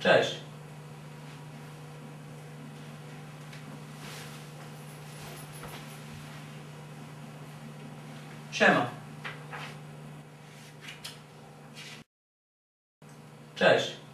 Cześć. Siema. Cześć.